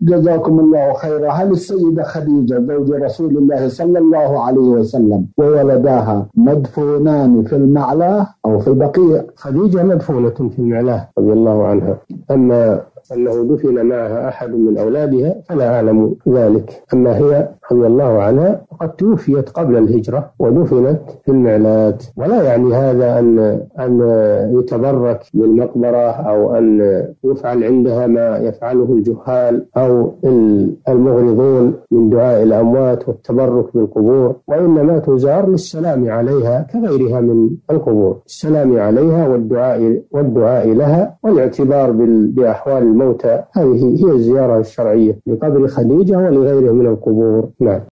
جزاكم الله خيرا. هل السيدة خديجة زوج رسول الله صلى الله عليه وسلم وولداها مدفونان في المعلاه أو في البقيع؟ خديجة مدفونة في المعلاه رضي الله عنها. أما أنه دفن معها أحد من أولادها فلا أعلم ذلك. أما هي رضي الله عنها قد توفيت قبل الهجرة ودفنت في المعلات ولا يعني هذا أن أن يتبرك بالمقبرة أو أن يفعل عندها ما يفعله الجهال أو المغرضون من دعاء الأموات والتبرك بالقبور. وإنما تزار للسلام عليها كغيرها من القبور. السلام عليها والدعاء والدعاء لها والاعتبار بأحوال الموتى. هذه هي الزيارة الشرعية لقبر خديجة ولغيره من القبور. نعم.